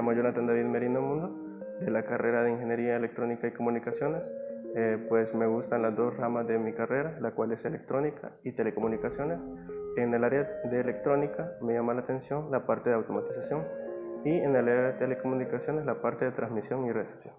llamo Jonathan David Merino Mundo, de la carrera de Ingeniería Electrónica y Comunicaciones. Eh, pues me gustan las dos ramas de mi carrera, la cual es electrónica y telecomunicaciones. En el área de electrónica me llama la atención la parte de automatización y en el área de telecomunicaciones la parte de transmisión y recepción.